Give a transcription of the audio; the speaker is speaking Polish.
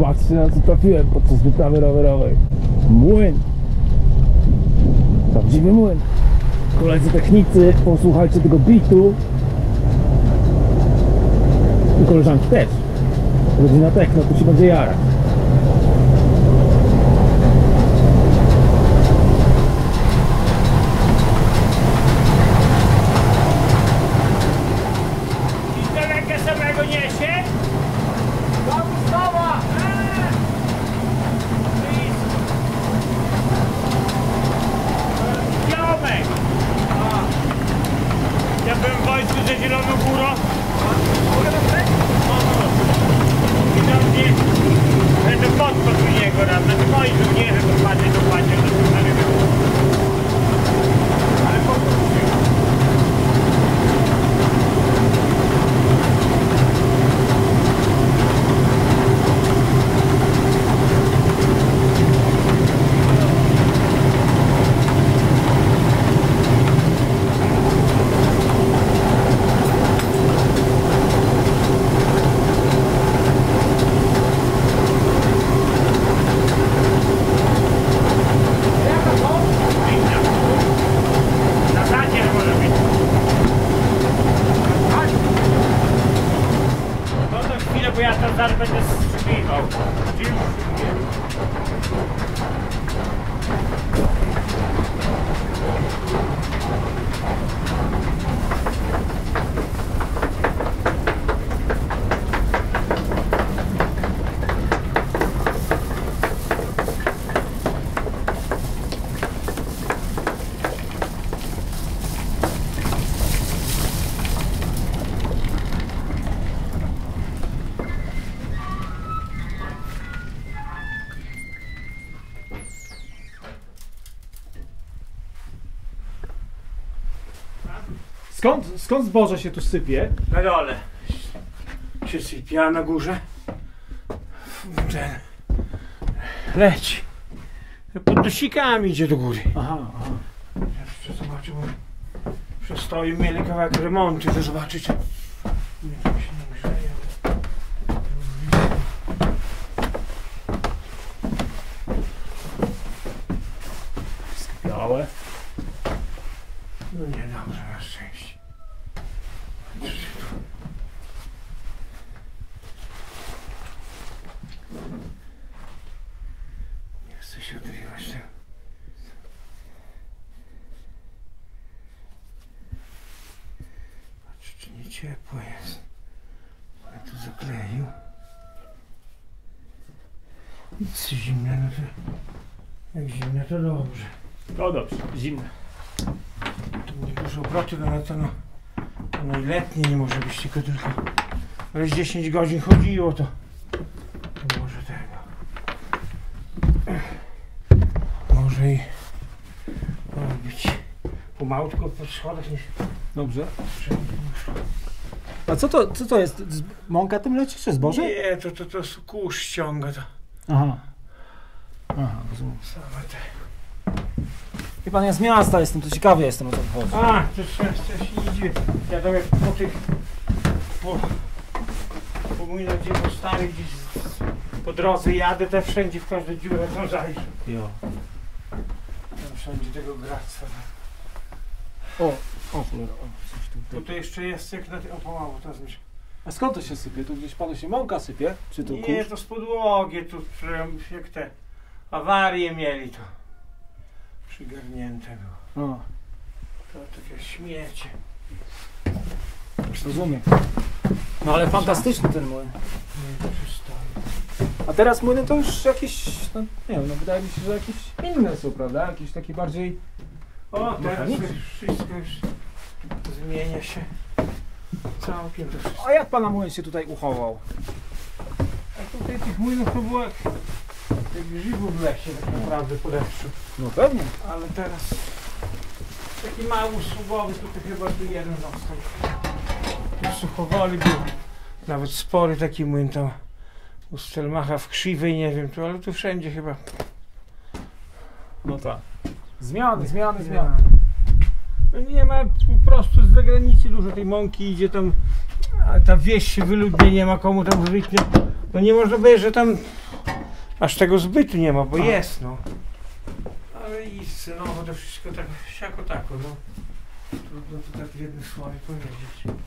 Zobaczcie na co trafiłem podczas wyprawy rowerowej. Młyn. Prawdziwy młyn. Koledzy technicy, posłuchajcie tego bitu. I koleżanki też. Rodzina techno, tu się będzie jarać. Zieloną Górą. I do mnie, że to podkład u niego raz, znaczy moi żołnierze dokładnie, dokładnie, do tego Ale podkład u niego. Na zadzie może być. No chwilę, bo ja tam zaraz będę strzeliwał. Skąd, skąd zboże się tu sypie? Na dole się sypie, a na górze ten leci. Pod dosikami idzie do góry. Aha, aha. Jeszcze zobaczę, bo przestoi mieli kawałek remontu, to zobaczyć. czy nie, to się nie grzeje. Białe. No nie dobrze, na szczęście. Nie chcę się odrywać tego. Patrz, czy nie ciepło jest. Ale tu zakleił. Nic zimne, no to... Jak zimne, to dobrze. No dobrze, zimne. Tu nie dużo obroty, no ale to no, to no i letnie nie może być, tylko tylko ale z 10 godzin chodziło, to, to może tego. Może i być pomałutko po schodach nie Dobrze. A co to, co to jest? Z- Mąka tym leci, czy zboże? Nie, to, to, to kurz ściąga to. Aha. Aha, rozumiem. Same te. Wie pan, ja z miasta jestem, to ciekawy jestem o co chodzi. A, to się idzie. Ja tam jak po tych, po, po mój gdzie po starych gdzieś po drodze jadę, to wszędzie w każdą dziurę zajrzę. Jo. Tam wszędzie tego gractwa. O, o cholera, o, coś tu. Bo to jeszcze jest jak na tym, o pomału, to zmierzch. A skąd to się sypie? Tu gdzieś panu się mąka sypie? Czy Nie, kurz? to z podłogi, tu jak te awarie mieli to przygarnięte było. O, To takie śmiecie. rozumiem. No ale fantastyczny ten młyn. Nie przystoi. A teraz młyny to już jakieś, no nie wiem, no wydaje mi się, że jakieś inne są, prawda? Jakieś takie bardziej... O, teraz już wszystko już zmienia się. Całkiem to wszystko. A jak pana młyn się tutaj uchował? A tutaj tych młynów to było grzybów w lesie tak naprawdę po deszczu. No pewnie. Ale teraz taki mały usługowy, tutaj chyba tu jeden został. Tu suchowoli był nawet spory taki młyn tam u Stelmacha w krzywej, nie wiem tu, ale tu wszędzie chyba. No tak. Zmiany, zmiany, zmiany. No nie ma po prostu z zagranicy dużo tej mąki idzie tam, a ta wieś się wyludnie, nie ma komu tam żyć. Nie, no nie można powiedzieć, że tam aż tego zbytu nie ma, bo A. jest, no. Ale i cenowo to wszystko tak siako tako, no. Trudno to tak w jednym słowie powiedzieć.